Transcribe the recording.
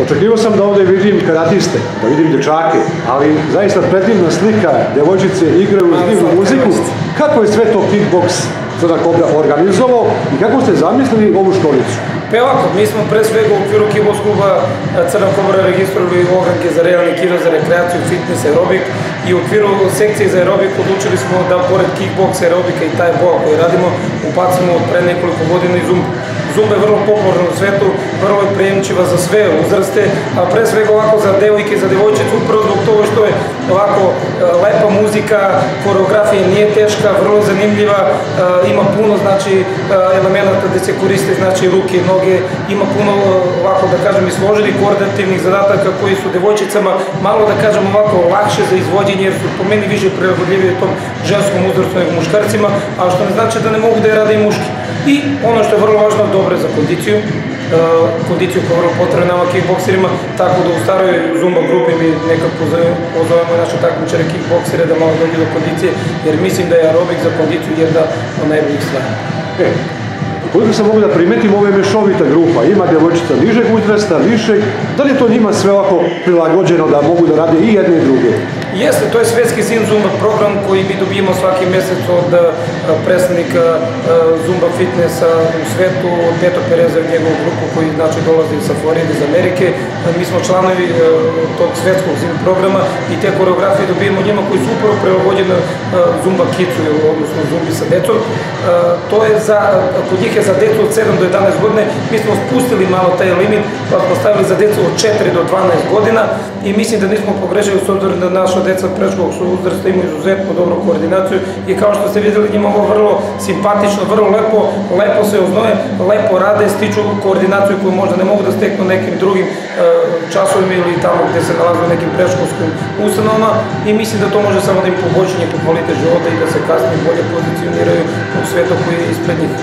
Očekivao sam da ovdje vidim karatiste, da vidim dječake, ali zaista predivna slika, djevojčice igraju uz divnu muziku. Kako je sve to kickbox Crna Kobra organizovao i kako ste zamislili ovu školicu? Pa ovako, mi smo pre svega u okviru kickbox kluba Crna Kobra registrovali ogranke za realni kino, za rekreaciju, fitness, aerobik i u okviru sekcije za aerobik odlučili smo da pored kickbox, aerobika i taj boa koji radimo upacimo pre nekoliko godina i zumbu. Zumba je vrlo popularna u svetu, vrlo je prijemčiva za sve uzraste, a pre svega ovako za devojke, za devojčicu, upravo zbog toga što je ovako e, lepa muzika, koreografija nije teška, vrlo zanimljiva, e, ima puno znači e, elemenata gde se koriste znači ruke, noge, ima puno ovako da kažem i složenih koordinativnih zadataka koji su devojčicama malo da kažem ovako lakše za izvođenje jer su po meni više prilagodljivi tom ženskom uzrastu nego muškarcima, a što ne znači da ne mogu da je rade i muški. I ono što je vrlo važno, dobre za kondiciju, e, kondiciju koja je potrebna nama kickbokserima, tako da u staroj Zumba grupi mi nekako pozovemo naše takmičare kickboksere da malo dođu do kondicije, jer mislim da je aerobik za kondiciju jedna od najboljih stvari. E, koliko sam mogu da primetim, ovo je mešovita grupa, ima djevojčica nižeg uzrasta, višeg, da li je to njima sve ovako prilagođeno da mogu da rade i jedne i druge? Jeste, to je svetski Zim Zumba program koji mi dobijemo svaki mesec od e, predstavnika e, Zumba fitnessa u svetu, od Beto Pereza i njegovu grupu koji znači dolazi sa Floride iz Amerike. E, mi smo članovi tog svetskog Zim programa i te koreografije dobijemo njima koji su upravo prilagođene Zumba kicu, odnosno Zumbi sa decom. To je za, kod njih je za decu od 7 do 11 godine, mi smo spustili malo taj limit, pa smo stavili za decu od 4 do 12 godina i mislim da nismo pogrešili s obzirom da naša deca preškolog su uzrasta imaju izuzetno dobru koordinaciju i kao što ste videli njima ovo vrlo simpatično, vrlo lepo, lepo se oznoje, lepo rade, stiču koordinaciju koju možda ne mogu da steknu nekim drugim e, časovima ili tamo gde se nalaze nekim preškolskim ustanovama i mislim da to može samo da im poboljša njihov kvalitet života i da se kasnije bolje pozicioniraju u svetu koji je ispred njih.